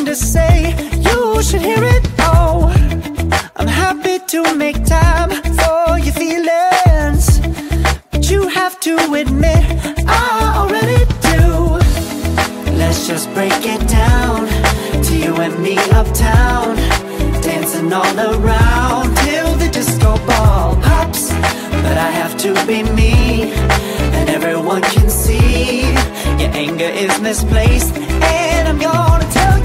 something to say. You should hear it, oh I'm happy to make time for your feelings But you have to admit I already do. Let's just break it down To you and me uptown Dancing all around Till the disco ball pops. But I have to be me And everyone can see Your anger is misplaced And I'm gonna tell you